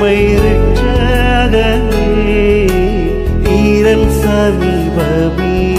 கிருபை ரட்சகனே ஈரல் சமீபமே.